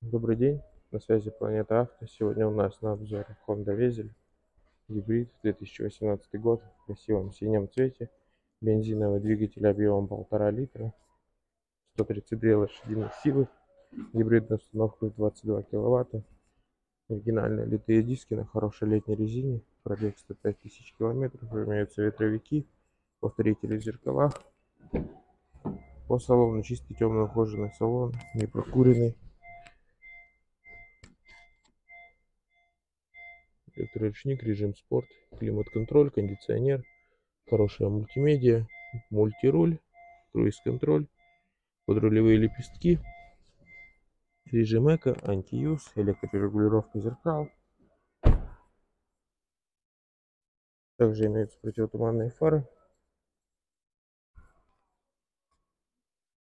Добрый день, на связи Планета Авто. Сегодня у нас на обзоре Honda Vezel, гибрид 2018 год, в красивом синем цвете, бензиновый двигатель объемом 1,5 литра, 132 лошадиных силы, гибридная установка 22 киловатта, оригинальные литые диски на хорошей летней резине, пробег 105 тысяч километров, имеются ветровики, повторители в зеркалах, по салону чистый темный ухоженный салон, не прокуренный. Электроручник, режим спорт, климат-контроль, кондиционер, хорошая мультимедиа, мультируль, круиз-контроль, подрулевые лепестки, режим эко, антиюз, электрорегулировка зеркал. Также имеются противотуманные фары,